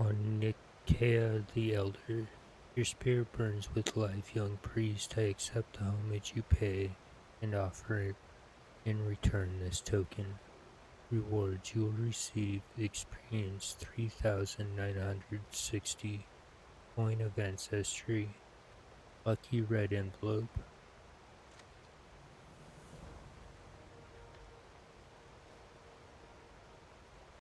Wanikaya the Elder. Your spirit burns with life, young priest. I accept the homage you pay and offer it in return this token. Rewards you will receive experience 3960 coin of ancestry. Lucky red envelope.